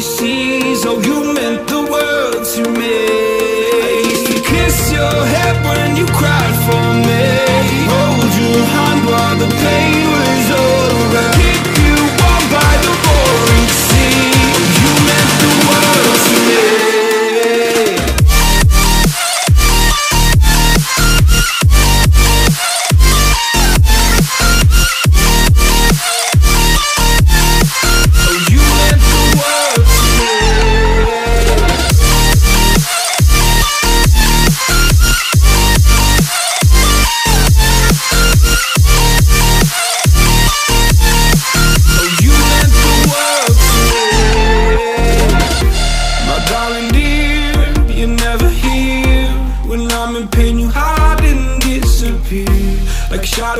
sees. Oh, you meant the world.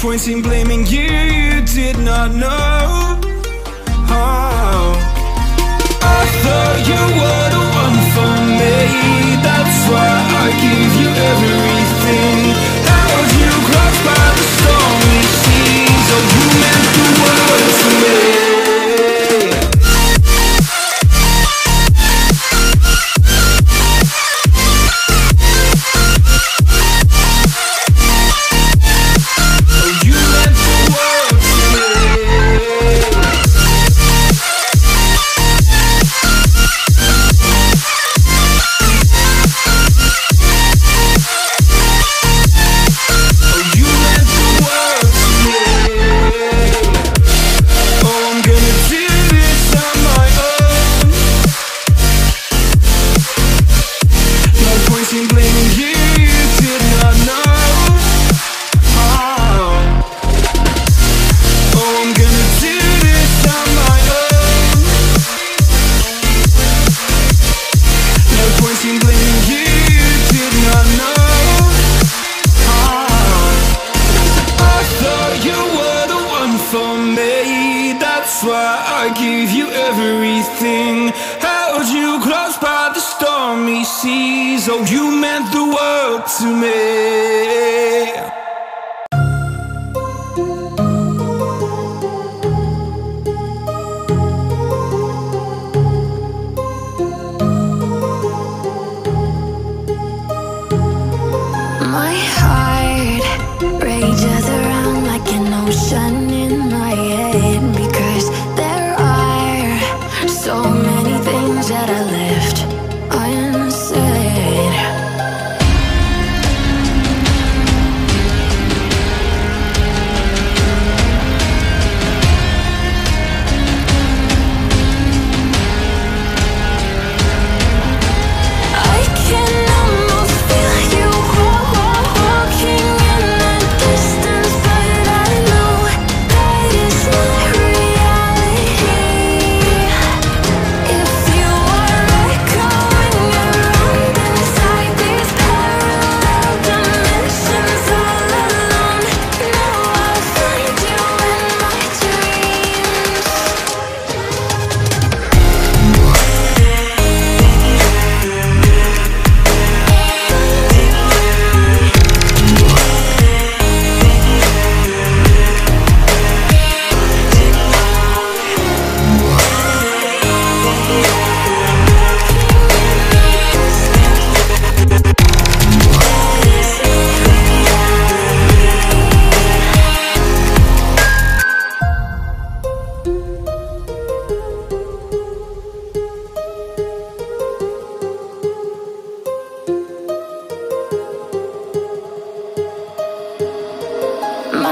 points in blaming you, you did not know. Oh. I thought you would. seas, oh, you meant the world to me.